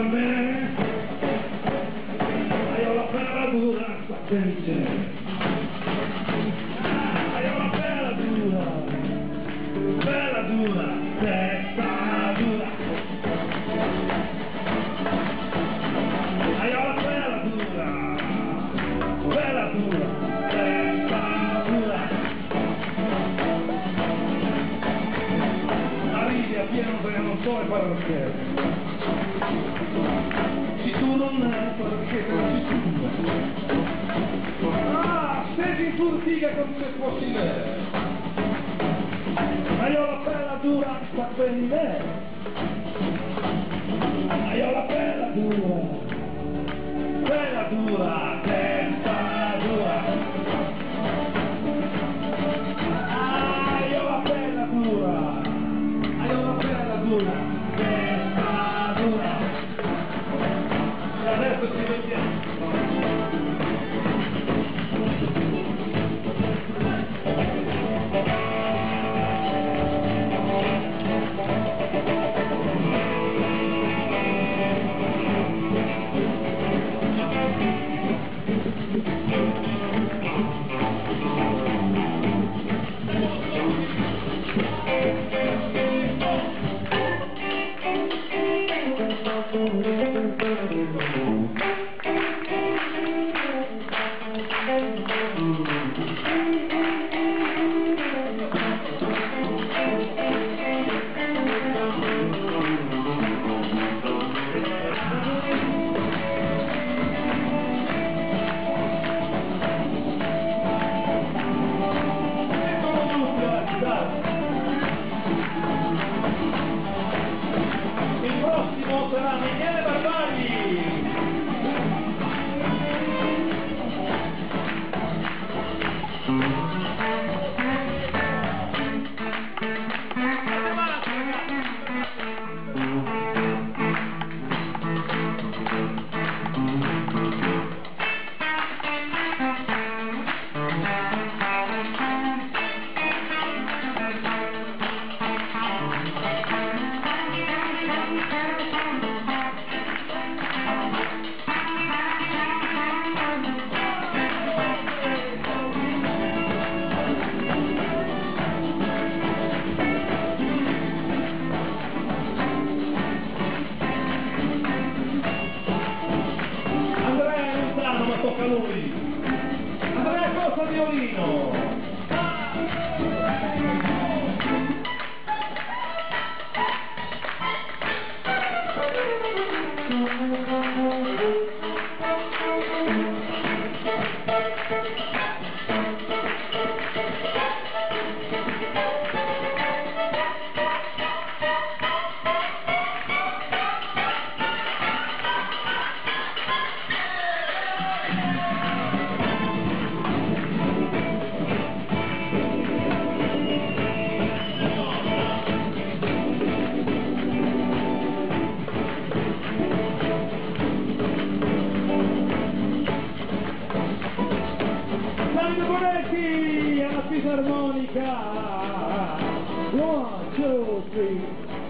Ma io la pera dura, sta. Ma io la pera dura, pera dura, testa dura. Io la pera dura, pera dura, testa dura. Arrivi a pieno perché non so fare lo scherzo. Se tu non non ci tu. Ah, sei in furtiga come se fossi me. Ma io la pelle dura sta per me. Ma io la pelle dura. Bella dura, tocca a lui! Andrea Costa violino! Sandro two, three!